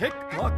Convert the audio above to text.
Tick tock,